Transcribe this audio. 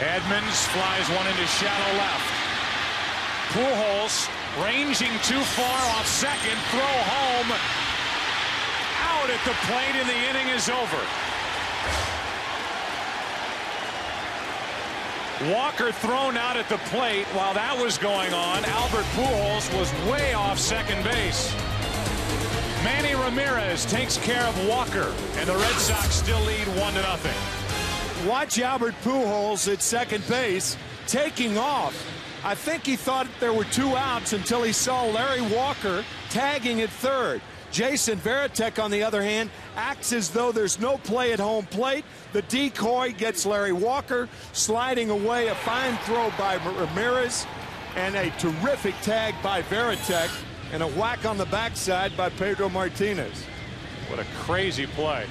Edmonds flies one into shallow left. Pujols ranging too far off second. Throw home. Out at the plate and the inning is over. Walker thrown out at the plate while that was going on. Albert Pujols was way off second base. Manny Ramirez takes care of Walker, and the Red Sox still lead one to nothing. Watch Albert Pujols at second base taking off. I think he thought there were two outs until he saw Larry Walker tagging at third. Jason Varitek, on the other hand, acts as though there's no play at home plate. The decoy gets Larry Walker sliding away. A fine throw by Ramirez and a terrific tag by Varitek and a whack on the backside by Pedro Martinez. What a crazy play.